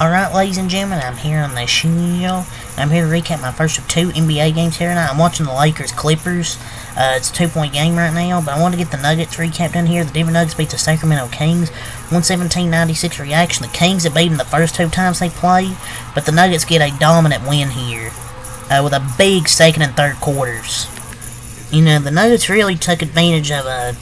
Alright, ladies and gentlemen, I'm here on the show. I'm here to recap my first of two NBA games here tonight. I'm watching the Lakers Clippers. Uh, it's a two point game right now, but I want to get the Nuggets recap done here. The Denver Nuggets beat the Sacramento Kings 117 96 reaction. The Kings have beaten the first two times they played, but the Nuggets get a dominant win here uh, with a big second and third quarters. You know, the Nuggets really took advantage of a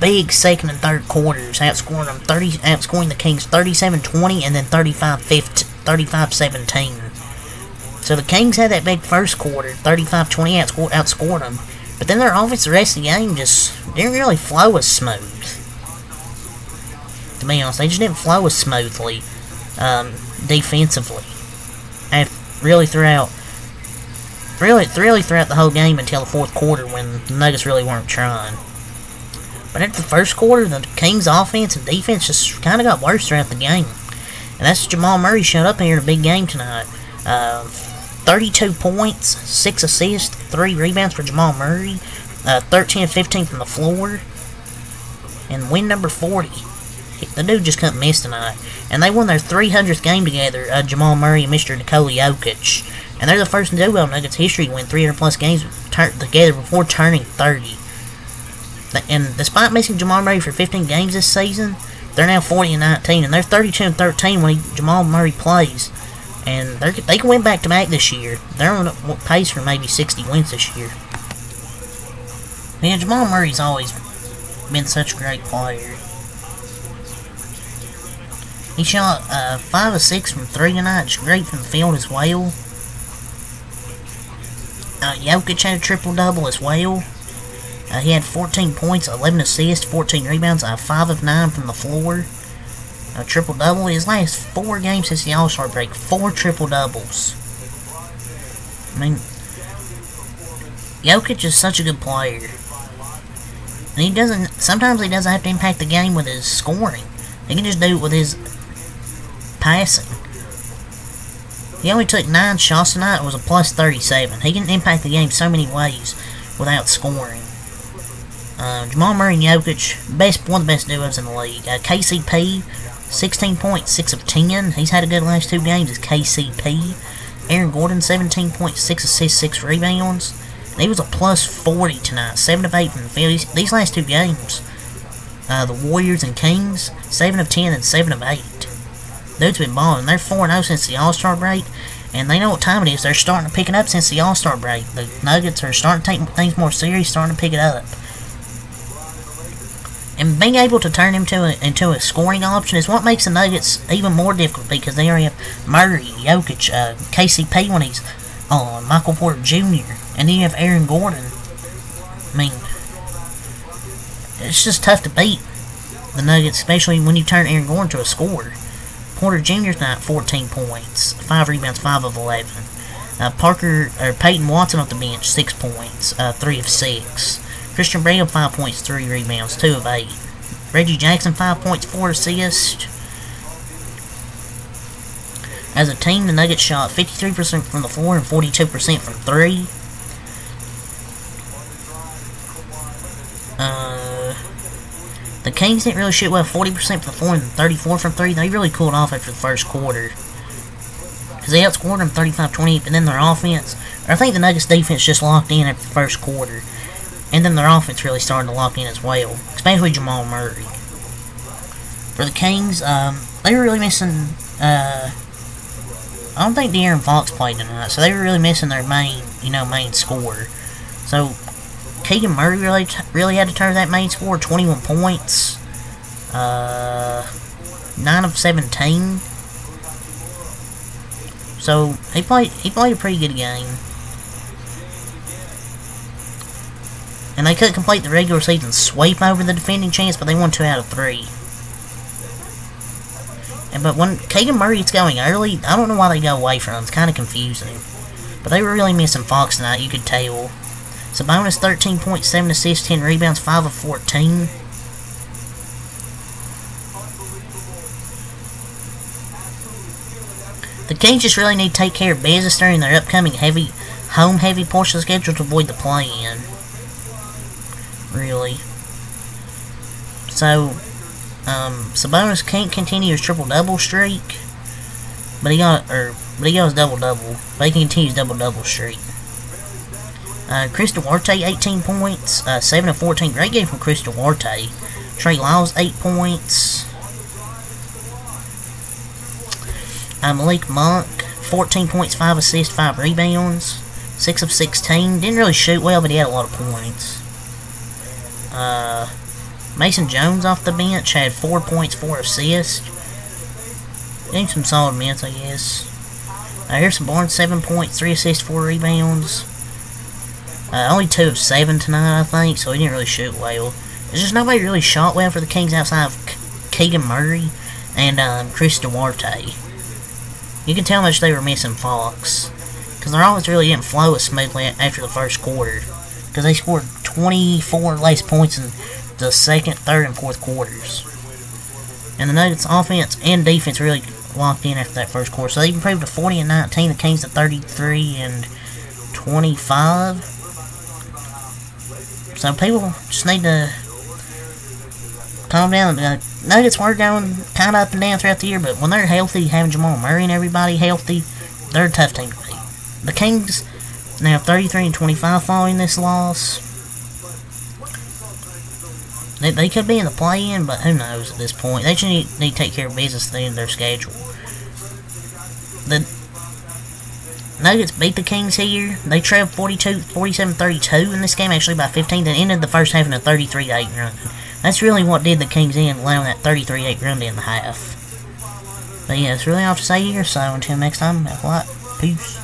big second and third quarters, outscoring them 30, outscoring the Kings 37-20 and then 35-17. So the Kings had that big first quarter, 35-20 outscored, outscored them, but then their offense the rest of the game just didn't really flow as smooth. To be honest, they just didn't flow as smoothly um, defensively. And really throughout, really, really throughout the whole game until the fourth quarter when the Nuggets really weren't trying. But after the first quarter, the Kings' offense and defense just kind of got worse throughout the game. And that's Jamal Murray showed up here in a big game tonight. Uh, 32 points, 6 assists, 3 rebounds for Jamal Murray, uh, 13 15 from the floor, and win number 40. The dude just couldn't miss tonight. And they won their 300th game together, uh, Jamal Murray and Mr. Nikola Jokic. And they're the first duo in Nuggets history to win 300 plus games together before turning 30. And despite missing Jamal Murray for 15 games this season, they're now 40 and 19, and they're 32 and 13 when he, Jamal Murray plays. And they can win back to back this year. They're on pace for maybe 60 wins this year. Man, Jamal Murray's always been such a great player. He shot uh, 5 of 6 from 3 tonight, just great from the field as well. Uh, Jokic had a triple double as well. Uh, he had 14 points, 11 assists, 14 rebounds, uh, 5 of 9 from the floor. A triple double. His last four games since the All Star break, four triple doubles. I mean, Jokic is such a good player. And he doesn't, sometimes he doesn't have to impact the game with his scoring. He can just do it with his passing. He only took 9 shots tonight, it was a plus 37. He can impact the game so many ways without scoring. Uh, Jamal Murray and Jokic, best one of the best duos in the league. Uh, KCP, 16 points, 6 of 10. He's had a good last two games as KCP. Aaron Gordon, 17 points, 6 assists, 6 rebounds. He was a plus 40 tonight, 7 of 8 from the field. These, last two games, uh, the Warriors and Kings, 7 of 10 and 7 of 8. Dude's been balling. They're 4-0 since the All-Star break. And they know what time it is. They're starting to pick it up since the All-Star break. The Nuggets are starting to take things more serious, starting to pick it up. And being able to turn him to a, into a scoring option is what makes the Nuggets even more difficult because they already have Murray, Jokic, uh, KCP when he's on, Michael Porter Jr., and then you have Aaron Gordon. I mean, it's just tough to beat the Nuggets, especially when you turn Aaron Gordon to a scorer. Porter Jr.'s not 14 points, 5 rebounds, 5 of 11. Uh, Parker, or Peyton Watson off the bench, 6 points, uh, 3 of 6. Christian Braun, 5 points, 3 rebounds, 2 of 8. Reggie Jackson, 5 points, 4 assists. As a team, the Nuggets shot 53% from the floor and 42% from 3. Uh, the Kings didn't really shoot well, 40% from the floor and 34 from 3. They really cooled off after the first quarter. Because they outscored them 35-20, but then their offense, I think the Nuggets defense just locked in after the first quarter. And then their offense really starting to lock in as well, especially Jamal Murray. For the Kings, um, they were really missing. Uh, I don't think De'Aaron Fox played tonight, so they were really missing their main, you know, main scorer. So Keegan Murray really, really had to turn that main score, 21 points, uh, 9 of 17. So he played, he played a pretty good game. And they could complete the regular season sweep over the defending champs, but they won 2 out of 3. And But when Keegan Murray's going early, I don't know why they go away from him. It's kind of confusing. But they were really missing Fox tonight, you could tell. Sabonis 13.7 assists, 10 rebounds, 5 of 14. The Kings just really need to take care of business during their upcoming heavy, home-heavy portion of the schedule to avoid the play-in really. So, um, Sabonis can't continue his triple-double streak. But he got, or, but he got his double-double. But he can continue his double-double streak. Uh, Chris Duarte, 18 points. Uh, 7 of 14. Great game from Chris Duarte. Trey Lyles, 8 points. Uh, Malik Monk, 14 points, 5 assists, 5 rebounds. 6 of 16. Didn't really shoot well, but he had a lot of points. Uh, Mason Jones off the bench had 4 points, 4 assists. Getting some solid minutes, I guess. Uh, Harrison Barnes, 7 points, 3 assists, 4 rebounds. Uh, only 2 of 7 tonight, I think, so he didn't really shoot well. There's just nobody really shot well for the Kings outside of Keegan Murray and um, Chris Duarte. You can tell much they were missing Fox. Because their offense really didn't flow as smoothly after the first quarter. Because they scored 24 less points in the second, third, and fourth quarters. And the Nuggets offense and defense really locked in after that first quarter. So they improved to 40 and 19, the Kings to 33 and 25. So people just need to calm down. Uh, Nuggets were going kind of up and down throughout the year, but when they're healthy, having Jamal Murray and everybody healthy, they're a tough team to beat. The Kings now 33 and 25 following this loss. They, they could be in the play-in, but who knows at this point. They just need, need to take care of business at the their schedule. The Nuggets beat the Kings here. They trailed 42, 47-32 in this game, actually by 15, then ended the first half in a 33-8 run. That's really what did the Kings in, allowing that 33-8 run in the half. But yeah, it's really all to say here, so until next time, have a lot. Peace.